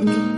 Mm you.